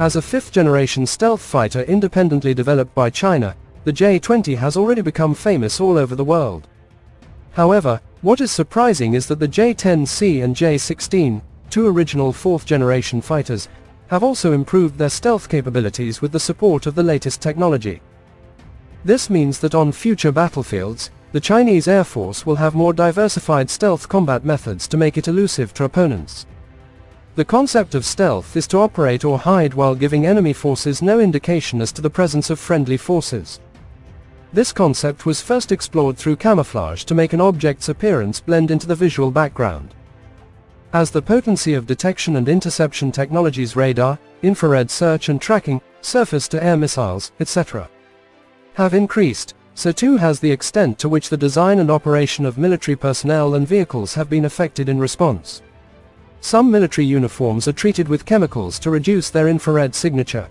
As a fifth-generation stealth fighter independently developed by China, the J-20 has already become famous all over the world. However, what is surprising is that the J-10C and J-16, two original fourth-generation fighters, have also improved their stealth capabilities with the support of the latest technology. This means that on future battlefields, the Chinese Air Force will have more diversified stealth combat methods to make it elusive to opponents. The concept of stealth is to operate or hide while giving enemy forces no indication as to the presence of friendly forces. This concept was first explored through camouflage to make an object's appearance blend into the visual background. As the potency of detection and interception technologies radar, infrared search and tracking, surface-to-air missiles, etc. have increased, so too has the extent to which the design and operation of military personnel and vehicles have been affected in response. Some military uniforms are treated with chemicals to reduce their infrared signature.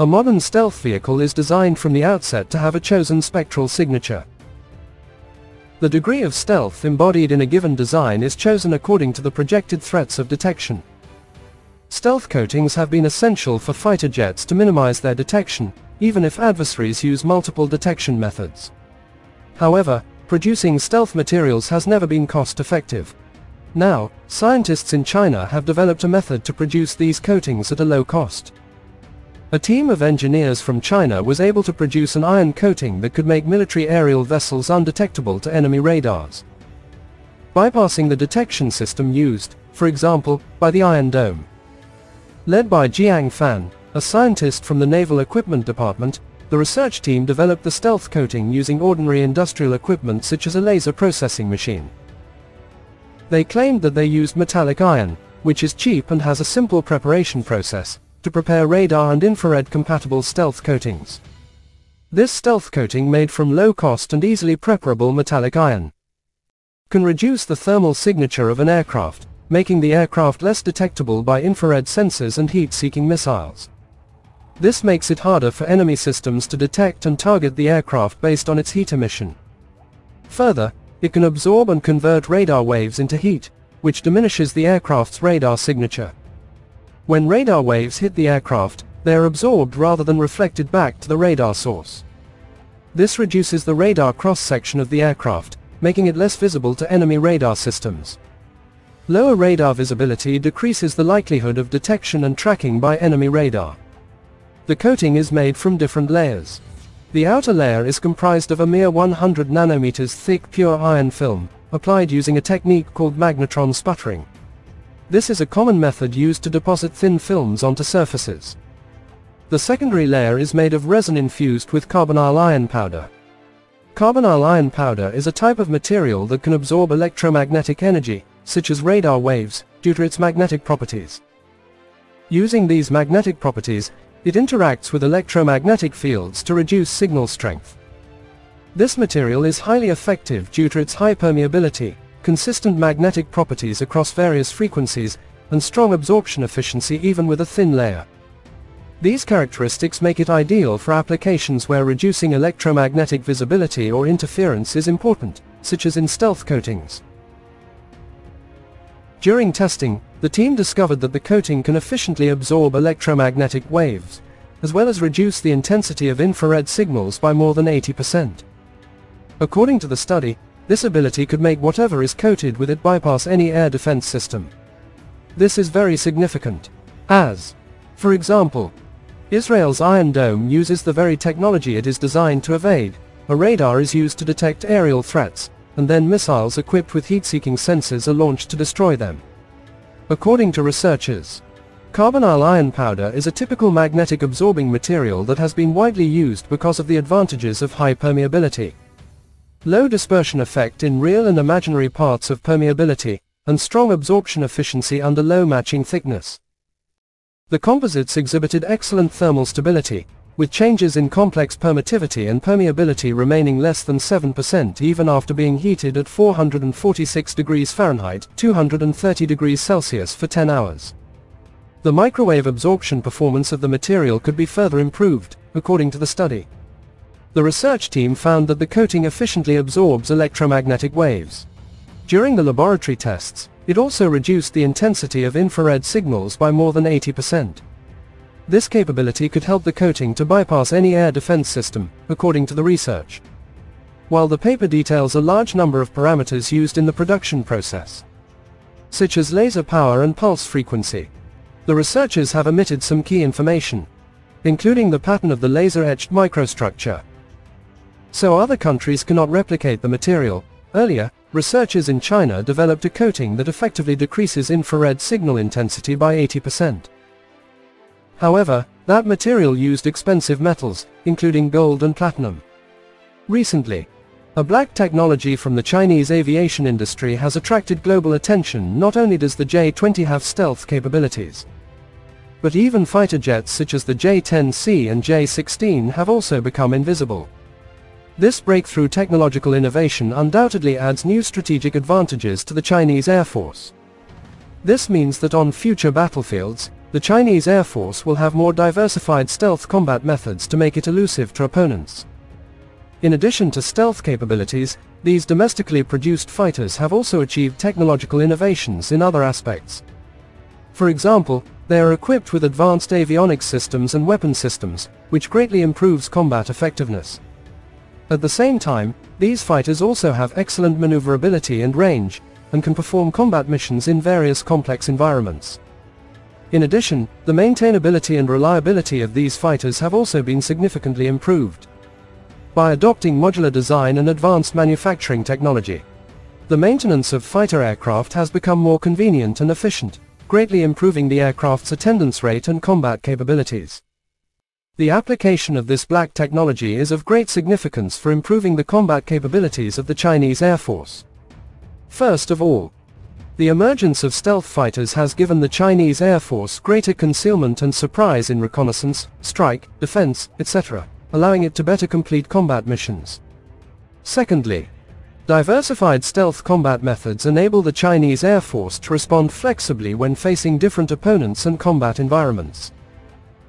A modern stealth vehicle is designed from the outset to have a chosen spectral signature. The degree of stealth embodied in a given design is chosen according to the projected threats of detection. Stealth coatings have been essential for fighter jets to minimize their detection, even if adversaries use multiple detection methods. However, producing stealth materials has never been cost-effective. Now, scientists in China have developed a method to produce these coatings at a low cost. A team of engineers from China was able to produce an iron coating that could make military aerial vessels undetectable to enemy radars. Bypassing the detection system used, for example, by the Iron Dome. Led by Jiang Fan, a scientist from the Naval Equipment Department, the research team developed the stealth coating using ordinary industrial equipment such as a laser processing machine. They claimed that they used metallic iron, which is cheap and has a simple preparation process, to prepare radar and infrared compatible stealth coatings. This stealth coating made from low-cost and easily preparable metallic iron can reduce the thermal signature of an aircraft, making the aircraft less detectable by infrared sensors and heat-seeking missiles. This makes it harder for enemy systems to detect and target the aircraft based on its heat emission. Further, it can absorb and convert radar waves into heat, which diminishes the aircraft's radar signature. When radar waves hit the aircraft, they are absorbed rather than reflected back to the radar source. This reduces the radar cross-section of the aircraft, making it less visible to enemy radar systems. Lower radar visibility decreases the likelihood of detection and tracking by enemy radar. The coating is made from different layers. The outer layer is comprised of a mere 100 nanometers thick pure iron film, applied using a technique called magnetron sputtering. This is a common method used to deposit thin films onto surfaces. The secondary layer is made of resin infused with carbonyl iron powder. Carbonyl iron powder is a type of material that can absorb electromagnetic energy, such as radar waves, due to its magnetic properties. Using these magnetic properties, it interacts with electromagnetic fields to reduce signal strength. This material is highly effective due to its high permeability, consistent magnetic properties across various frequencies, and strong absorption efficiency even with a thin layer. These characteristics make it ideal for applications where reducing electromagnetic visibility or interference is important, such as in stealth coatings. During testing, the team discovered that the coating can efficiently absorb electromagnetic waves, as well as reduce the intensity of infrared signals by more than 80%. According to the study, this ability could make whatever is coated with it bypass any air defense system. This is very significant, as, for example, Israel's Iron Dome uses the very technology it is designed to evade. A radar is used to detect aerial threats, and then missiles equipped with heat-seeking sensors are launched to destroy them. According to researchers, carbonyl iron powder is a typical magnetic absorbing material that has been widely used because of the advantages of high permeability, low dispersion effect in real and imaginary parts of permeability, and strong absorption efficiency under low matching thickness. The composites exhibited excellent thermal stability, with changes in complex permittivity and permeability remaining less than 7% even after being heated at 446 degrees Fahrenheit 230 degrees Celsius for 10 hours. The microwave absorption performance of the material could be further improved, according to the study. The research team found that the coating efficiently absorbs electromagnetic waves. During the laboratory tests, it also reduced the intensity of infrared signals by more than 80%. This capability could help the coating to bypass any air defense system, according to the research. While the paper details a large number of parameters used in the production process, such as laser power and pulse frequency, the researchers have omitted some key information, including the pattern of the laser-etched microstructure. So other countries cannot replicate the material. Earlier, researchers in China developed a coating that effectively decreases infrared signal intensity by 80%. However, that material used expensive metals, including gold and platinum. Recently, a black technology from the Chinese aviation industry has attracted global attention not only does the J-20 have stealth capabilities, but even fighter jets such as the J-10C and J-16 have also become invisible. This breakthrough technological innovation undoubtedly adds new strategic advantages to the Chinese Air Force. This means that on future battlefields, the Chinese Air Force will have more diversified stealth combat methods to make it elusive to opponents. In addition to stealth capabilities, these domestically produced fighters have also achieved technological innovations in other aspects. For example, they are equipped with advanced avionics systems and weapon systems, which greatly improves combat effectiveness. At the same time, these fighters also have excellent maneuverability and range, and can perform combat missions in various complex environments. In addition, the maintainability and reliability of these fighters have also been significantly improved. By adopting modular design and advanced manufacturing technology, the maintenance of fighter aircraft has become more convenient and efficient greatly improving the aircraft's attendance rate and combat capabilities. The application of this black technology is of great significance for improving the combat capabilities of the Chinese Air Force. First of all, the emergence of stealth fighters has given the Chinese Air Force greater concealment and surprise in reconnaissance, strike, defense, etc., allowing it to better complete combat missions. Secondly, Diversified stealth combat methods enable the Chinese Air Force to respond flexibly when facing different opponents and combat environments.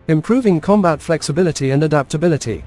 Improving combat flexibility and adaptability.